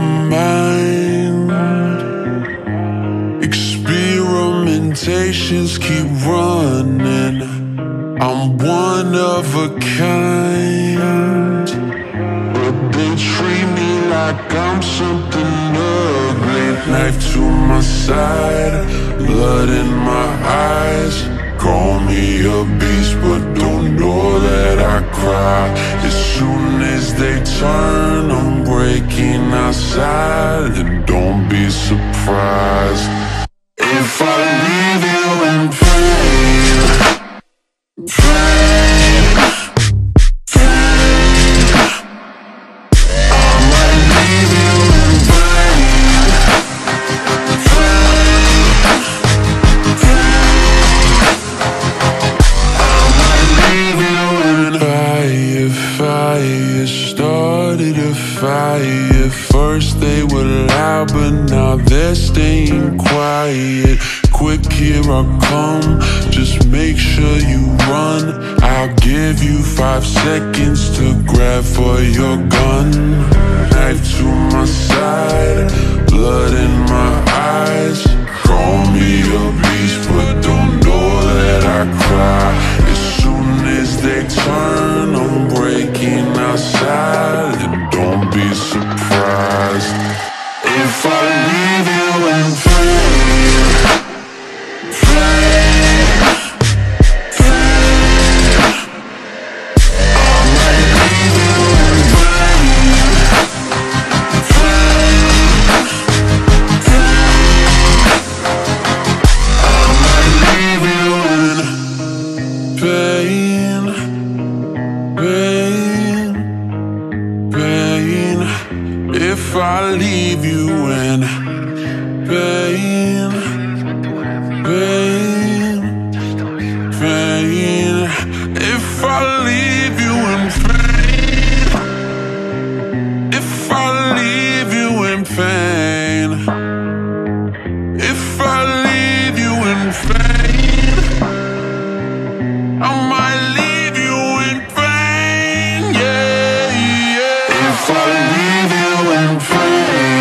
mind. Experimentations keep running. I'm one of a kind. But they treat me like I'm something ugly. Knife to my side, blood in my eyes. Call me a beast but don't know that I cry. As soon as they turn, I'm breaking outside. And don't be surprised fire First they were loud, but now they're staying quiet. Quick, here I come, just make sure you run. I'll give you five seconds to grab for your gun. Knife to my side, blood in my eyes. Call me a beast, but don't know that I cry. As soon as they turn, If I leave you in pain, pain, pain. If I leave you in pain, if I leave you in pain. If I leave you in pain leave you in free.